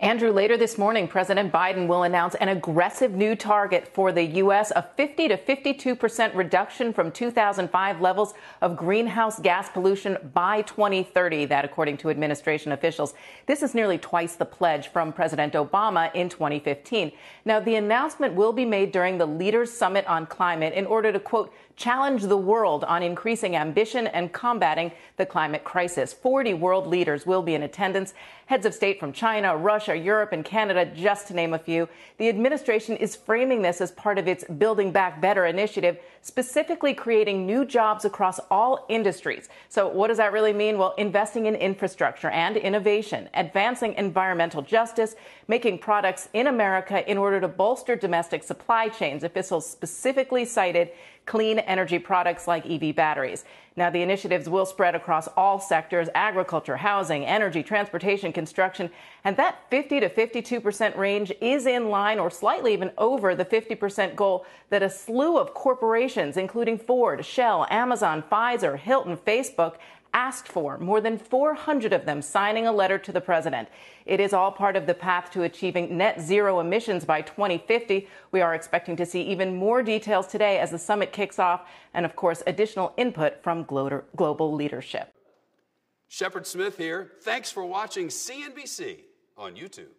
Andrew, later this morning, President Biden will announce an aggressive new target for the U.S. a 50 to 52 percent reduction from 2005 levels of greenhouse gas pollution by 2030. That, according to administration officials. This is nearly twice the pledge from President Obama in 2015. Now, the announcement will be made during the Leaders Summit on Climate in order to, quote, challenge the world on increasing ambition and combating the climate crisis. 40 world leaders will be in attendance, heads of state from China, Russia, Europe, and Canada, just to name a few. The administration is framing this as part of its Building Back Better initiative, specifically creating new jobs across all industries. So, what does that really mean? Well, investing in infrastructure and innovation, advancing environmental justice, making products in America in order to bolster domestic supply chains. Officials specifically cited clean energy products like EV batteries. Now, the initiatives will spread across all sectors agriculture, housing, energy, transportation, construction. And that 50 to 52 percent range is in line or slightly even over the 50 percent goal that a slew of corporations, including Ford, Shell, Amazon, Pfizer, Hilton, Facebook, asked for, more than 400 of them signing a letter to the president. It is all part of the path to achieving net zero emissions by 2050. We are expecting to see even more details today as the summit kicks off, and of course, additional input from global leadership. Shepard Smith here. Thanks for watching CNBC on YouTube.